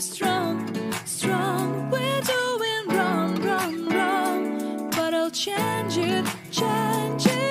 strong, strong. We're doing wrong, wrong, wrong. But I'll change it, change it.